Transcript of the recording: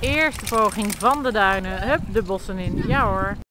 Eerste poging van de duinen. Hup, de bossen in. Ja hoor.